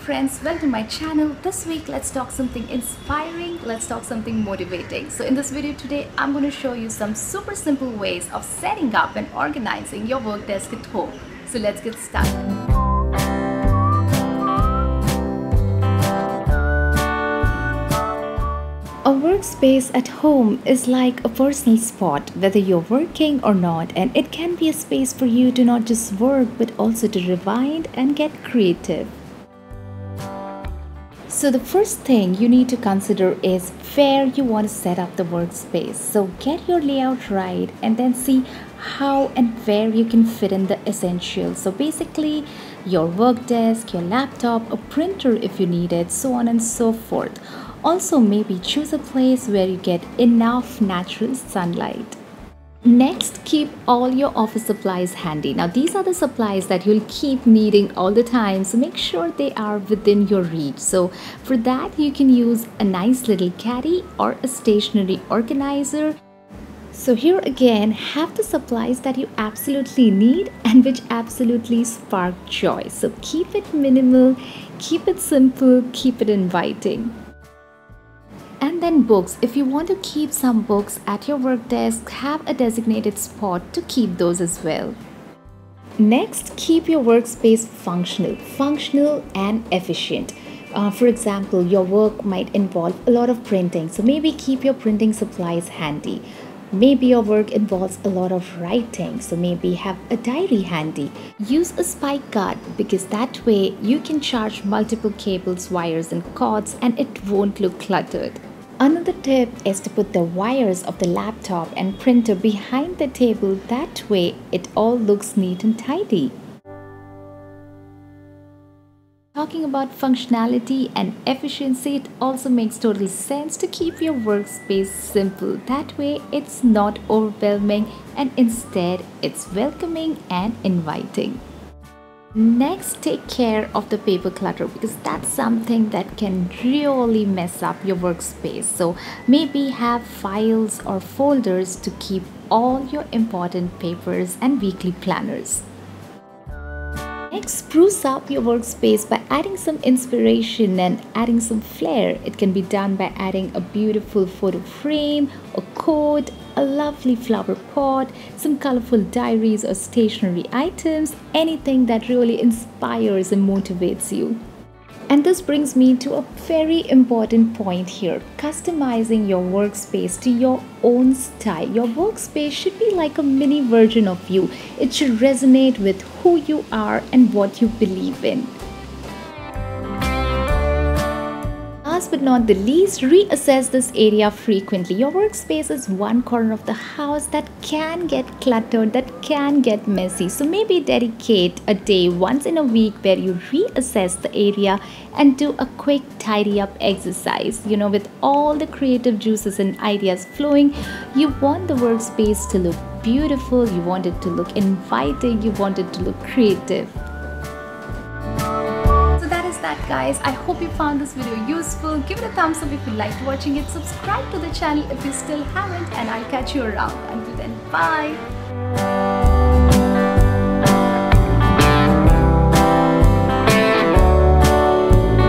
friends, welcome to my channel. This week let's talk something inspiring, let's talk something motivating. So in this video today, I'm going to show you some super simple ways of setting up and organizing your work desk at home. So let's get started. A workspace at home is like a personal spot, whether you're working or not, and it can be a space for you to not just work but also to rewind and get creative. So, the first thing you need to consider is where you want to set up the workspace. So, get your layout right and then see how and where you can fit in the essentials. So, basically, your work desk, your laptop, a printer if you need it, so on and so forth also, maybe choose a place where you get enough natural sunlight. Next, keep all your office supplies handy. Now, these are the supplies that you'll keep needing all the time, so make sure they are within your reach. So, for that, you can use a nice little caddy or a stationery organizer. So, here again, have the supplies that you absolutely need and which absolutely spark joy. So, keep it minimal, keep it simple, keep it inviting and then books if you want to keep some books at your work desk have a designated spot to keep those as well next keep your workspace functional functional and efficient uh, for example your work might involve a lot of printing so maybe keep your printing supplies handy Maybe your work involves a lot of writing, so maybe have a diary handy. Use a spike guard because that way you can charge multiple cables, wires, and cords and it won't look cluttered. Another tip is to put the wires of the laptop and printer behind the table. That way it all looks neat and tidy. Talking about functionality and efficiency, it also makes total sense to keep your workspace simple. That way it's not overwhelming and instead it's welcoming and inviting. Next, take care of the paper clutter because that's something that can really mess up your workspace. So, maybe have files or folders to keep all your important papers and weekly planners. Spruce up your workspace by adding some inspiration and adding some flair. It can be done by adding a beautiful photo frame, a quote, a lovely flower pot, some colorful diaries or stationery items, anything that really inspires and motivates you. And this brings me to a very important point here customizing your workspace to your own style. Your workspace should be like a mini version of you, it should resonate with who you are and what you believe in. Last but not the least, reassess this area frequently. Your workspace is one corner of the house that can get cluttered, that can get messy. So maybe dedicate a day once in a week where you reassess the area and do a quick tidy up exercise. You know, with all the creative juices and ideas flowing, you want the workspace to look beautiful, you want it to look inviting, you want it to look creative that guys. I hope you found this video useful. Give it a thumbs up if you liked watching it. Subscribe to the channel if you still haven't and i'll catch you around. Until then bye